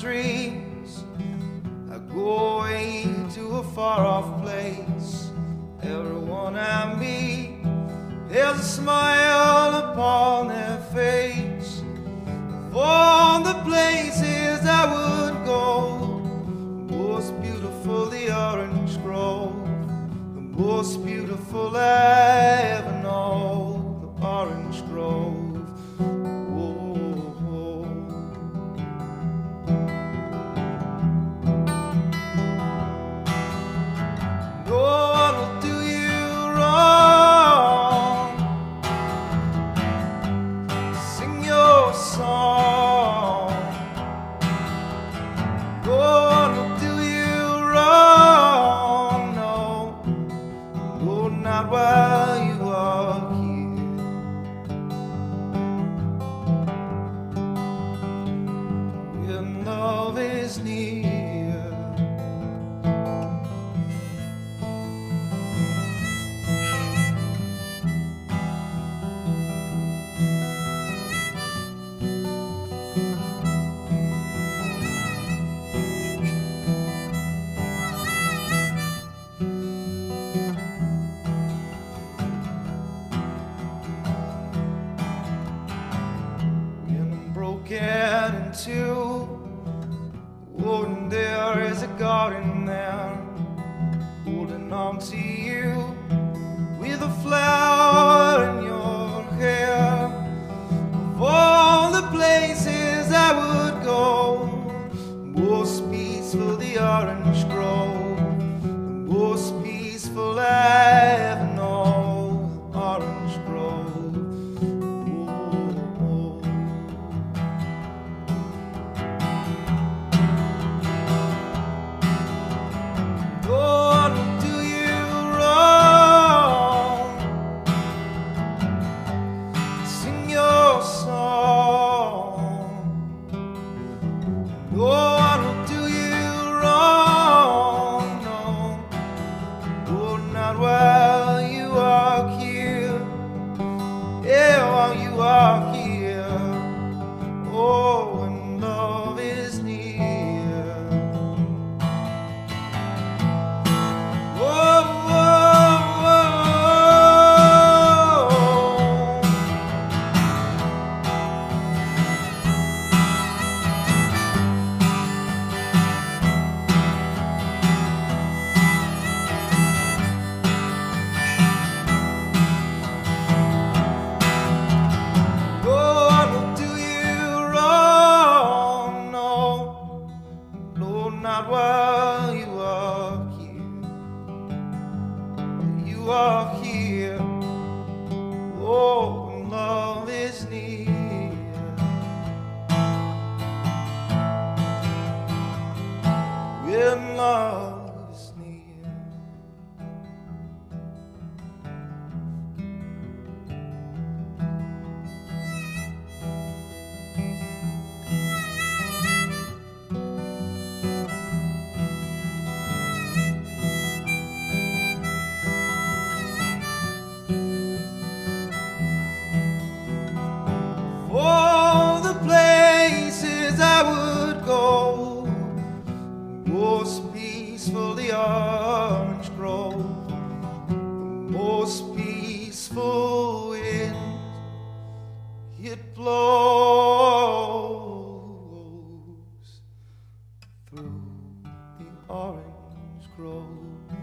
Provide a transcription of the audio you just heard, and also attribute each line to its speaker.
Speaker 1: dreams. I go away to a far off place. Everyone I meet has a smile upon their face. Of all the places I would go, most beautiful the orange grove, the most beautiful I ever know, the orange grove. While you are heaven too. Wouldn't there is a God in there holding on to you with a flower in your hair? Of all the places I would go, most peaceful the orange. fear. Oh, and love is near. When love the orange grove, the most peaceful wind it blows through the orange grove.